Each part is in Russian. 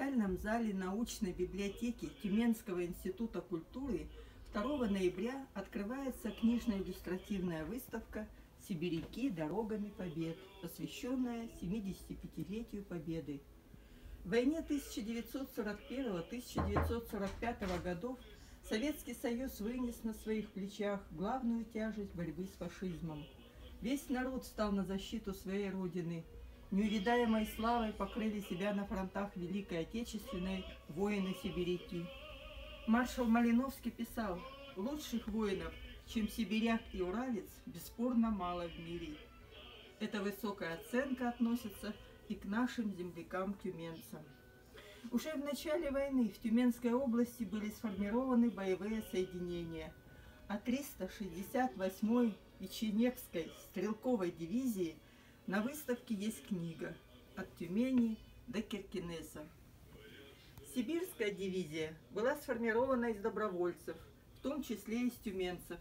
читальном зале научной библиотеки Тюменского института культуры 2 ноября открывается книжно-иллюстративная выставка «Сибиряки дорогами побед», посвященная 75-летию Победы. В войне 1941-1945 годов Советский Союз вынес на своих плечах главную тяжесть борьбы с фашизмом. Весь народ стал на защиту своей родины – неувидаемой славой покрыли себя на фронтах Великой Отечественной воины-сибиряки. Маршал Малиновский писал, лучших воинов, чем сибиряк и уралец, бесспорно мало в мире. Эта высокая оценка относится и к нашим землякам-тюменцам. Уже в начале войны в Тюменской области были сформированы боевые соединения, а 368-й Печенегской стрелковой дивизии – на выставке есть книга «От Тюмени до Киркинеса». Сибирская дивизия была сформирована из добровольцев, в том числе из тюменцев.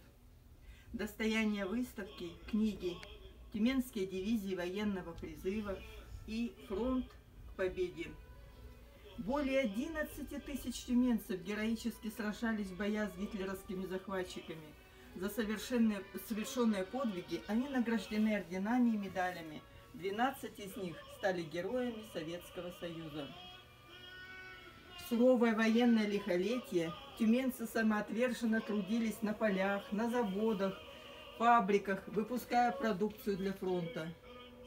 Достояние выставки – книги «Тюменские дивизии военного призыва» и «Фронт к победе». Более 11 тысяч тюменцев героически сражались в боях с гитлеровскими захватчиками – за совершенные, совершенные подвиги они награждены орденами и медалями. 12 из них стали героями Советского Союза. В суровое военное лихолетие тюменцы самоотверженно трудились на полях, на заводах, фабриках, выпуская продукцию для фронта.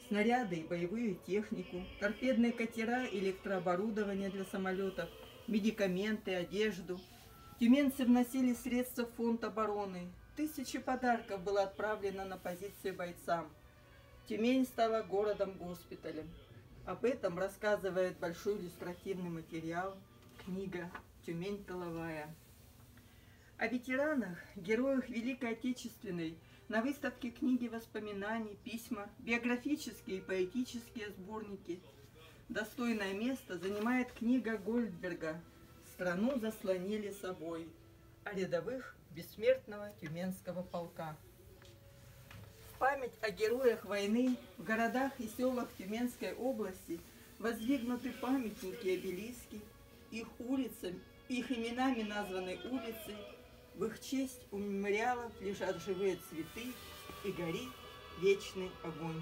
Снаряды и боевую технику, торпедные катера, электрооборудование для самолетов, медикаменты, одежду. Тюменцы вносили средства в фонд обороны, Тысячи подарков было отправлено на позиции бойцам. Тюмень стала городом-госпиталем. Об этом рассказывает большой иллюстративный материал, книга «Тюмень тыловая». О ветеранах, героях Великой Отечественной на выставке книги воспоминаний, письма, биографические и поэтические сборники. Достойное место занимает книга Гольдберга «Страну заслонили собой» о рядовых бессмертного Тюменского полка. В память о героях войны в городах и селах Тюменской области воздвигнуты памятники обелиски, их улицами, их именами названы улицы, в их честь у мемориалов лежат живые цветы и горит вечный огонь.